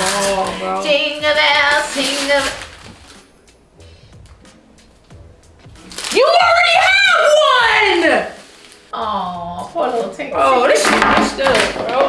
ball, bro. Jingle bells, jingle. You already have one! Oh, poor little Tinker. Oh, this shit messed up, bro.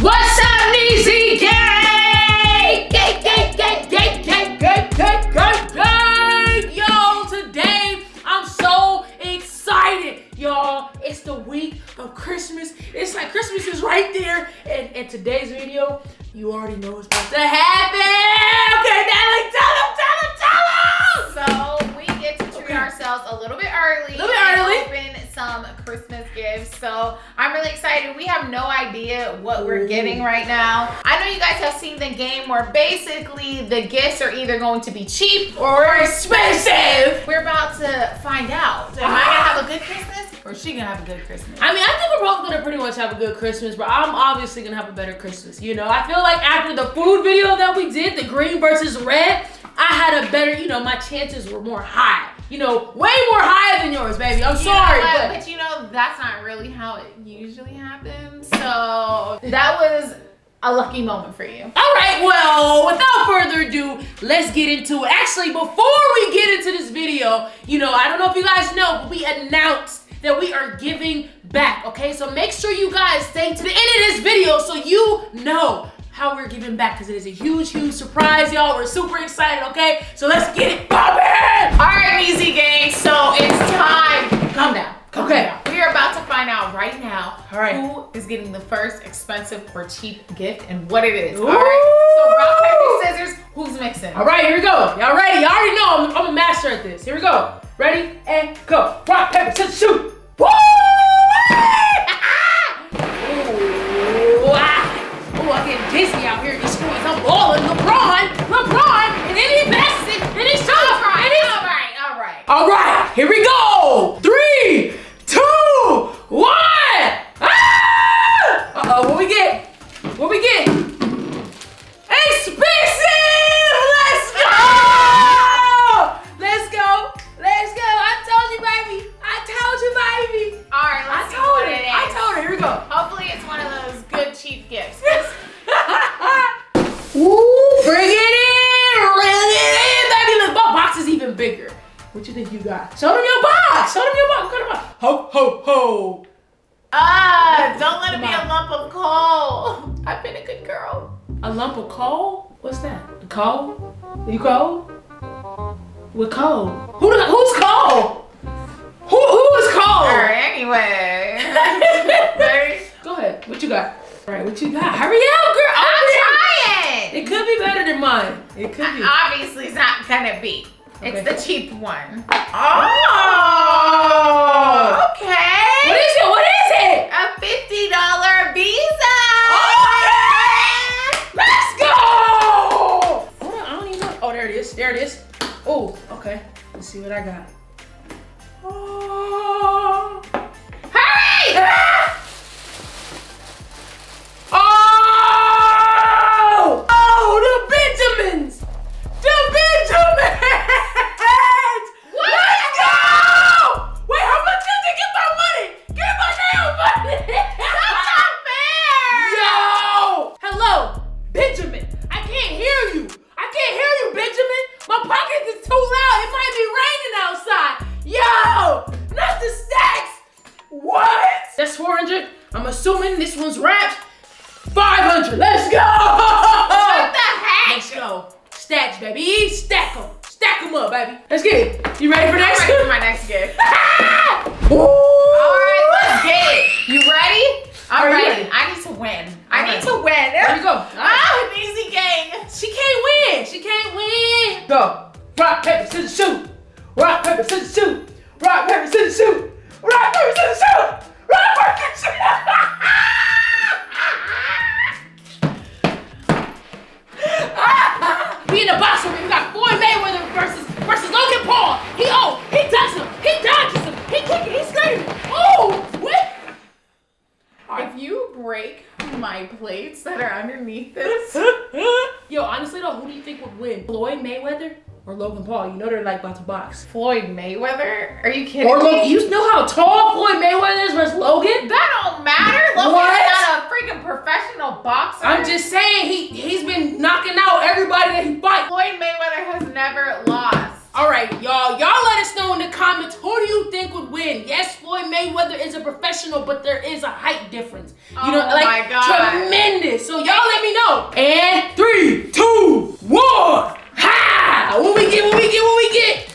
What's up, Neezy Gang? It's the week of Christmas. It's like Christmas is right there. And in today's video, you already know what's about to happen. Okay, Natalie, have no idea what we're getting right now. I know you guys have seen the game where basically the gifts are either going to be cheap Or expensive. We're about to find out. Am I gonna have a good Christmas or is she gonna have a good Christmas? I mean, I think we're both gonna pretty much have a good Christmas, but I'm obviously gonna have a better Christmas. You know, I feel like after the food video that we did, the green versus red, I had a better, you know, my chances were more high. You know, way more higher than yours, baby. I'm You sorry, what? but but you know that's not really how it usually happens. That was a lucky moment for you. all right. Well, without further ado, let's get into it. Actually, before we get into this video, you know, I don't know if you guys know, but we announced that we are giving back. Okay, so make sure you guys stay to the end of this video so you know how we're giving back because it is a huge, huge surprise, y'all. We're super excited. Okay, so let's get it poppin'. All right, Ezee Gang. So it's time. Calm down. Okay. We are about to find out right now right. who is getting the first expensive or cheap gift and what it is. Ooh. All right. So rock paper scissors. Who's mixing? All right, here we go. Y'all ready? Y'all already know I'm, I'm a master at this. Here we go. Ready and go. Rock, paper, scissors, shoot. Woo! Ooh, ah. Ooh, I'm getting dizzy out here in these streets. I'm balling. LeBron, LeBron, and then he passes it, and he shoots, All right, all right, all right. All right, here we go. Coal? Who the, who's coal? Who who is coal? All right, anyway. Go ahead. What you got? All right, what you got? Hurry up, girl. I'm trying. It could be better than mine. It could be. Obviously, it's not gonna be. It's the cheap one. Oh. Okay. What is it? What is it? A fifty dollar visa. senhor H. Let's go! What the heck? Let's go. Stacks, baby. Stack them. Stack them up, baby. Let's get it. You ready for I'm ready for my next gift. Woo! All right, let's get it. You ready? I'm Are ready. ready? I need to win. I All need to win. There we go. Ah, an easy game. She can't win. She can't win. Go. Rock, paper, scissors, shoot. Rock, paper, scissors, shoot. Rock, paper, scissors, shoot. Rock, paper, scissors, shoot. Rock, paper, scissors, shoot. Be in the box with me. Logan Paul? You know they're like about to box. Floyd Mayweather? Are you kidding Or? Logan, you know how tall Floyd Mayweather is versus Logan? That don't matter. Logan's What? not a freaking professional boxer. I'm just saying he he's been knocking out everybody that he fight. Floyd Mayweather has never lost. All right, y'all. Y'all let us know in the comments who do you think would win? Yes, Floyd Mayweather is a professional, but there is a height difference. You Oh know, like my God. tremendous. So y'all let me know. And three, two, one. Ha! What we get? What we get? What we get?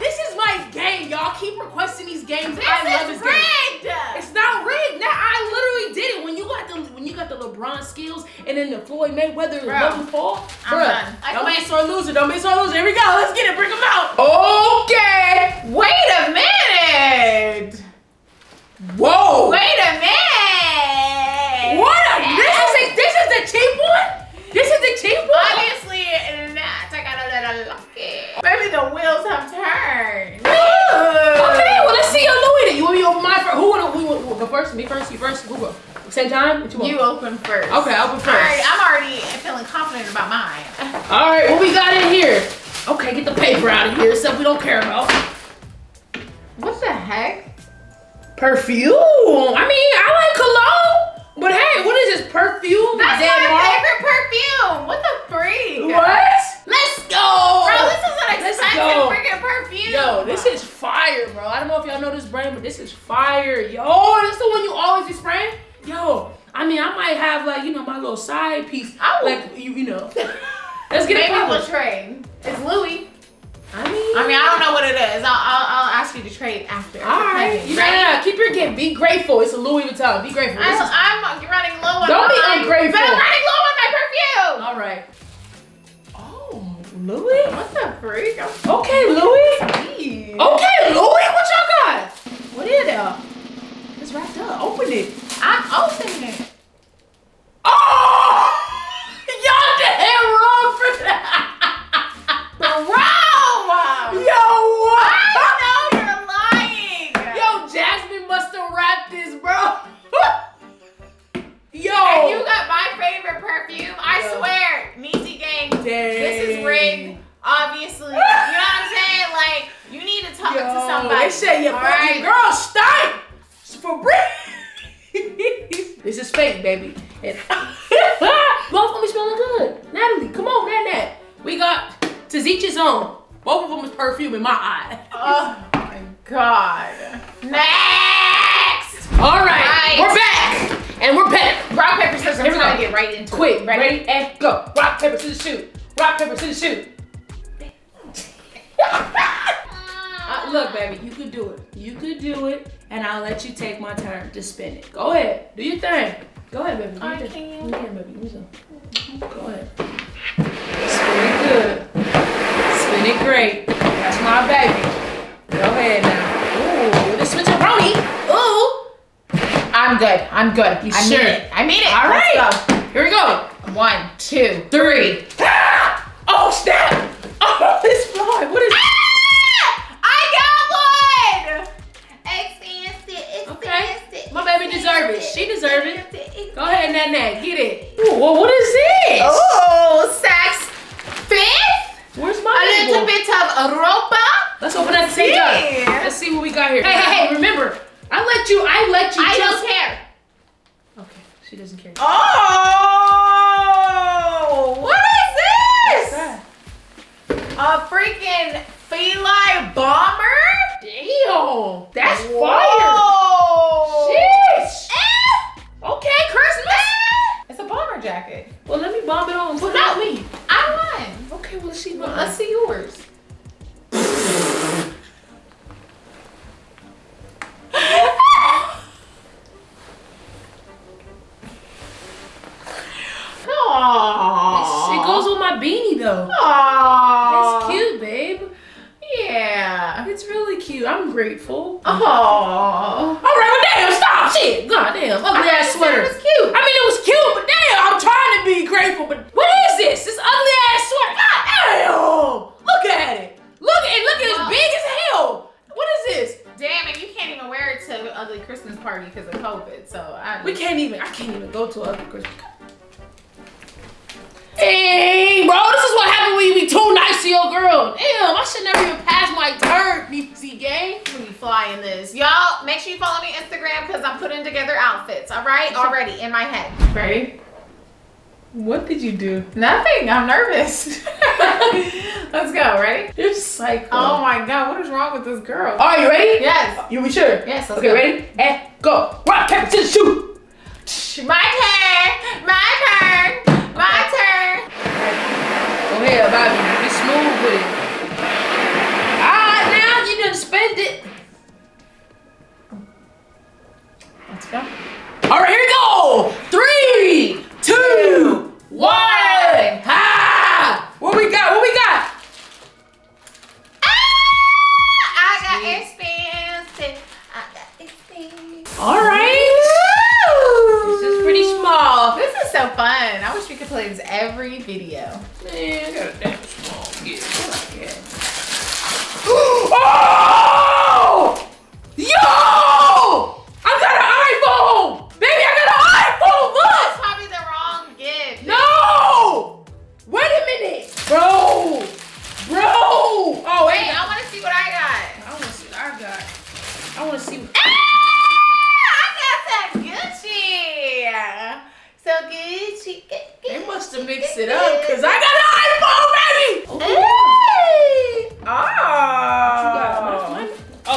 This is my game, y'all. Keep requesting these games. This I love is this game. rigged. It's not rigged. Now I literally did it. When you got the when you got the LeBron skills and then the Floyd Mayweather Bro, Logan Paul, I'm bruh, done. I Don't be sore loser. Don't be sore loser. Here we go. Let's get it. Bring them out. Okay. Wait a minute. First? Me first. You first. Google. Same time. What you want? You open first. Okay. I'll open first. Alright, I'm already feeling confident about mine. All right, what we got in here? Okay, get the paper out of here. Stuff we don't care about. What the heck? Perfume. I mean, I like cologne, but hey, what is this perfume? That's my favorite perfume. What the freak? What? Let's go. Bro, this is an Let's expensive go. freaking perfume. Yo, this is fire, bro. I don't know if y'all know this brand, but this is fire. Yo, this the one you always be spraying? Yo, I mean, I might have like, you know, my little side piece. I will- like, you, you know. Let's get it Maybe we'll trade. It's Louis. I mean, I mean, I don't know what it is. I'll, I'll, I'll ask you to trade after. All right, you gotta keep your gift. Be grateful. It's a Louis Vuitton. Be grateful. I'm, I'm running low on Don't be my, ungrateful. But I'm running low on my perfume. All right. Oh, Louis. What the freak? I'm Okay, Louis. Okay, Louis. What y'all got? What is that? It's wrapped up. Open it. I'm opening it. You need to talk to Yo, somebody. They say your all fucking right? girl stink. For real. this is fake, baby. And both of them smelling good. Natalie, come on, Nat Nat. We got to each his own. Both of them is perfume in my eye. Oh my god. Next! All right, Right. we're back, and we're back. Rock, paper, scissors. Here I'm we trying go. to get right into Quick, it. ready, and go. Rock paper scissors shoot. Rock paper scissors shoot. Uh, look, baby, you could do it. You could do it, and I'll let you take my turn to spin it. Go ahead, do your thing. Go ahead, baby. Do I your thing. can't. Do baby. Go ahead. Spin it good. Spin it great. That's my baby. Go ahead now. Ooh, this switcheroni. Ooh. I'm good. I'm good. You I sure? Mean it. I mean it. All right. Here we go. One, two, Three. Ah! Oh snap! Deserve it. She deserve it. Go ahead, Nat Nat. Get it. Ooh, well, what is this? To an ugly Christmas party because of COVID. So I We can't even. I can't even go to a ugly Christmas. Party. Hey, bro, this is what happened when you be too nice to your girl. Damn, I should never even pass my turn, DC gang. We flying this. Y'all, make sure you follow me Instagram because I'm putting together outfits, all right? Already in my head. Ready? What did you do? Nothing. I'm nervous. Let's go. Ready? You're psycho. Oh my god, what is wrong with this girl? All right, you ready? Yes. You be sure? Yes, let's okay, go. ready? And go. Rock, paper, scissors, shoot. My turn.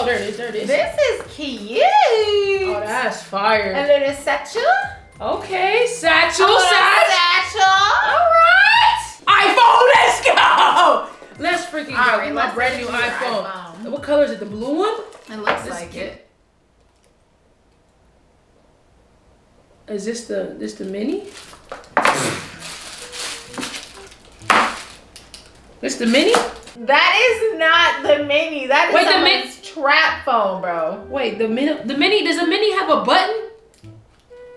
Oh, there it is. There it is. This is cute. Oh, that's A fire. little satchel. Okay, satchel, A satchel. satchel. All right. iPhone, let's go. Let's freaking All go. right, my brand new iPhone. iPhone. What color is it? The blue one? It looks This like it. Is this the this the mini? This the mini? That is not the mini. That is Wait, the someone's trap phone, bro. Wait, the mini. The mini. Does the mini have a button?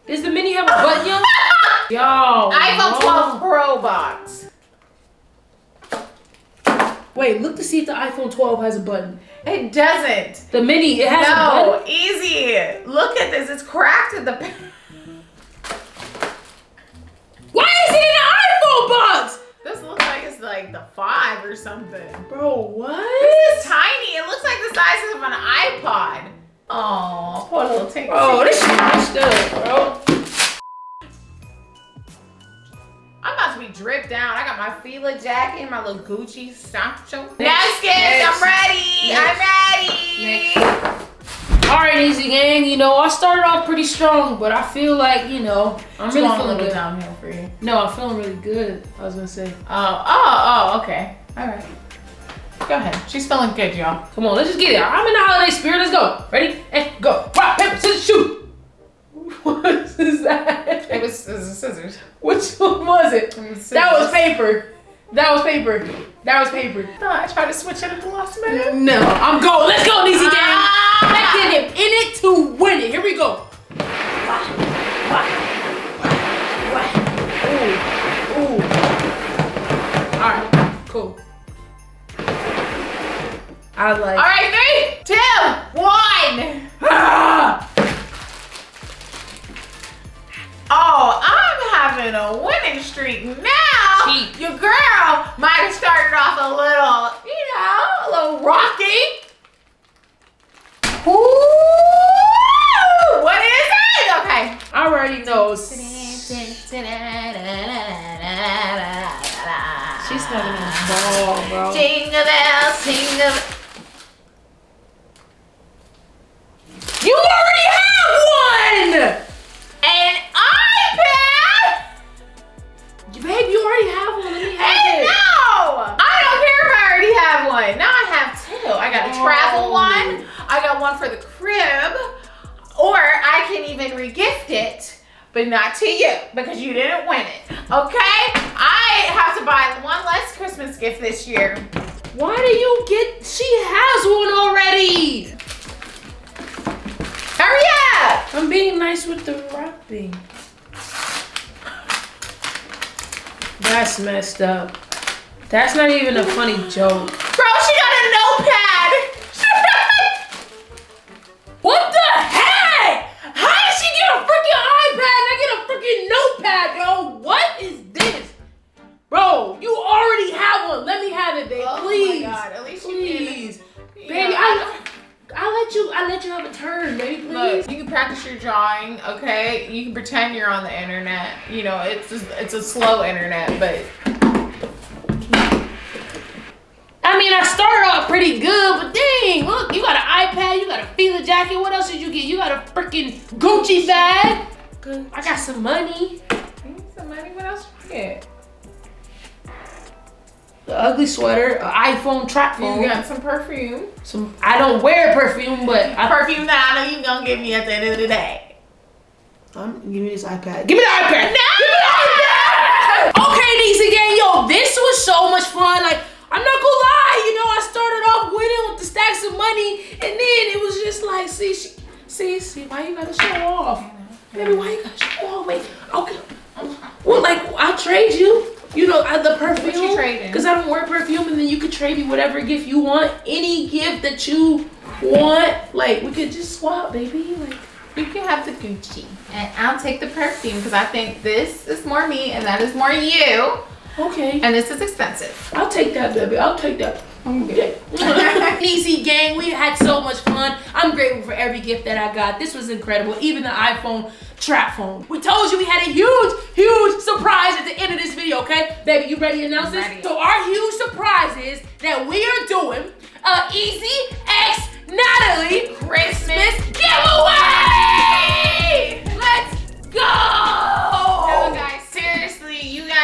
Does the mini have a button, yo? Yo. iPhone 12 Pro box. Wait, look to see if the iPhone 12 has a button. It doesn't. The mini, it has a No, button. easy. Look at this. It's cracked at the. Why is it in the iPhone box? This looks like the five or something. Bro, what? This is tiny. It looks like the size of an iPod. Oh, poor little thing. Bro, this shit messed up, bro. I'm about to be dripped down. I got my Fila jacket, my little Gucci satchel. Next. Next. Next. I'm ready. I'm ready. All right, Ezee gang. You know, I started off pretty strong, but I feel like you know, I'm It's really going a feeling little good. downhill for you. No, I'm feeling really good. I was gonna say, Oh, oh, oh, okay. All right. Go ahead. She's feeling good, y'all. come on, let's just get it. I'm in the holiday spirit. Let's go. Ready and go. Rock paper scissors shoot. What is that? It was, it was scissors. Which one was it? It That was paper. That was paper. That was paper. No, I tried to switch it at the last minute. No, I'm going. Let's go, Ezee Gang. Because you didn't win it. Okay? I have to buy one less Christmas gift this year. Why do you get? She has one already. Hurry up! I'm being nice with the wrapping. That's messed up. That's not even a funny joke. Bro, she got already have one. Let me have it, babe. Oh please. At least please. you can. Baby, yeah. I I let you I let you have a turn, baby, please. Look, you can practice your drawing, okay? You can pretend you're on the internet. You know, it's a, it's a slow internet, but I mean, I started off pretty good, but dang, look, you got an iPad, you got a Fila jacket. What else did you get? You got a freaking Gucci bag. Gucci. I got some money. Some money. What else did you get? The ugly sweater, an iPhone trap phone. You phone. got some perfume. Some. I don't wear perfume, but I, Perfume that I know you gonna give me at the end of the day. Um, give me this iPad. Give me the iPad. Give me the iPad. Okay, Niecy gang, yo, this was so much fun. Like, I'm not gonna lie, you know, I started off winning with the stacks of money, and then it was just like, see, she, see, see, why you gotta show off, baby? Why you gotta show off? Wait, okay. Well, like, I'll trade you. You know, uh, the perfume. Because I don't wear perfume, and then you could trade me whatever gift you want. Any gift that you want. Like, we could just swap, baby. Like, You can have the Gucci, and I'll take the perfume because I think this is more me and that is more you, okay. and this is expensive. I'll take that, baby. I'll take that. Okay. Ezee gang, we had so much fun. I'm grateful for every gift that I got. This was incredible. Even the iPhone trap phone. We told you we had a huge, huge surprise at the end of this video, okay? Baby, you ready to announce this? Ready. So our huge surprise is that we are doing a Ezee X Natalie Christmas giveaway! Let's go!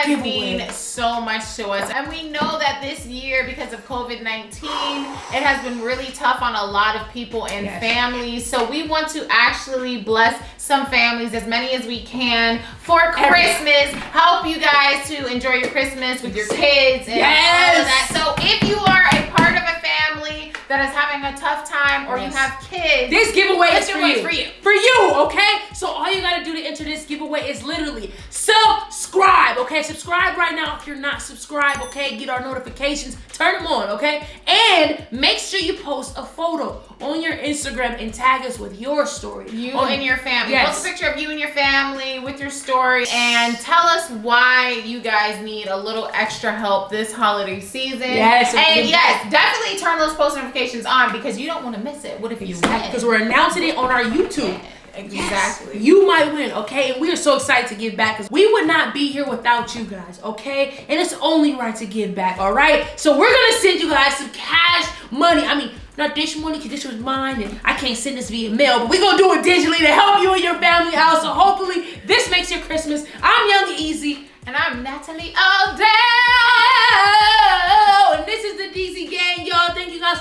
Guys mean so much to us. And we know that this year, because of COVID 19, it has been really tough on a lot of people and Yes. families. So we want to actually bless some families, as many as we can, for Christmas. Help you guys to enjoy your Christmas with your kids and all Yes. of that. So if you are part of a family that is having a tough time or Yes. you have kids, This giveaway This is for you. for you. For you, okay? So all you gotta do to enter this giveaway is literally subscribe, okay? Subscribe right now if you're not subscribed, okay? Get our notifications, turn them on, okay? And make sure you post a photo on your Instagram and tag us with your story. You On- and your family. Yes. Post a picture of you and your family with your story and tell us why you guys need a little extra help this holiday season. Yes, and And yes, definitely turn those post notifications on because you don't want to miss it. What if you win? Because we're announcing it on our YouTube. Exactly. You might win, okay? And we are so excited to give back because we would not be here without you guys, okay? And it's only right to give back, all right? So we're gonna send you guys some cash money. I mean, not this money because this was mine and I can't send this via mail, but we're gonna do it digitally to help you and your family out. So hopefully this makes your Christmas. I'm Young and Easy. And I'm Natalie Odell.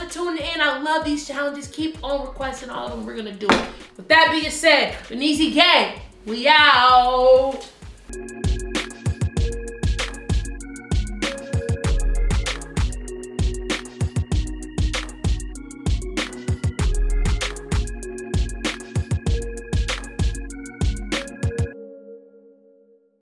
Tuning in. I love these challenges. Keep on requesting all of them. We're gonna do it. With that being said, DZ Gang, we out.